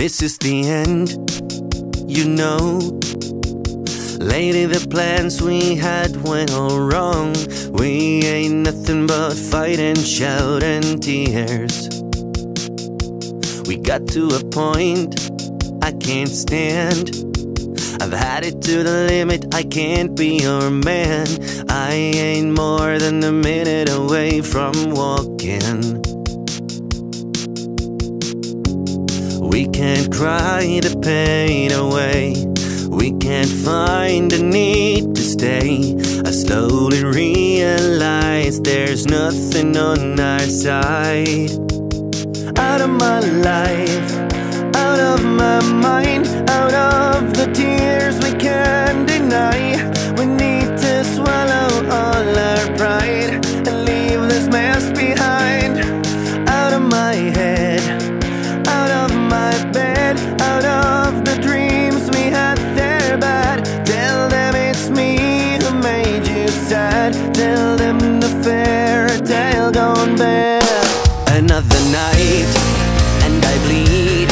This is the end, you know. Lady, the plans we had went all wrong. We ain't nothing but fight and shout and tears. We got to a point I can't stand. I've had it to the limit, I can't be your man. I ain't more than a minute away from walking. We can't cry the pain away. We can't find the need to stay. I slowly realize there's nothing on our side. Out of my life, out of my mind, out of the tears we can't another night and I bleed.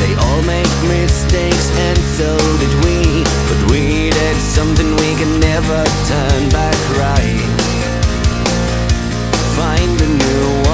They all make mistakes and so did we. But we did something we can never turn back right. Find a new one